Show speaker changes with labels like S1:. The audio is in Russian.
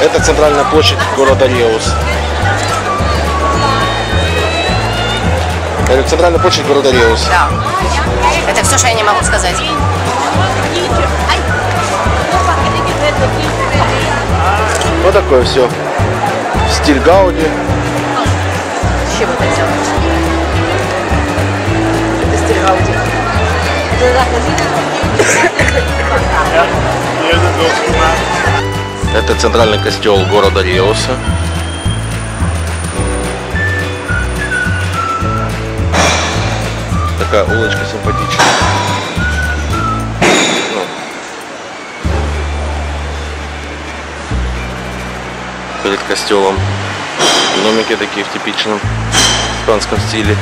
S1: Это центральная площадь города Реус. Это центральная площадь города Реус.
S2: Да. Это все, что я не могу сказать.
S1: Вот такое все. Стиль Гауди.
S2: Чего это взял? Это стиль Гауди.
S1: Это центральный костел города Реуса. Такая улочка симпатичная. Ну. Перед костелом. Домики такие в типичном испанском стиле.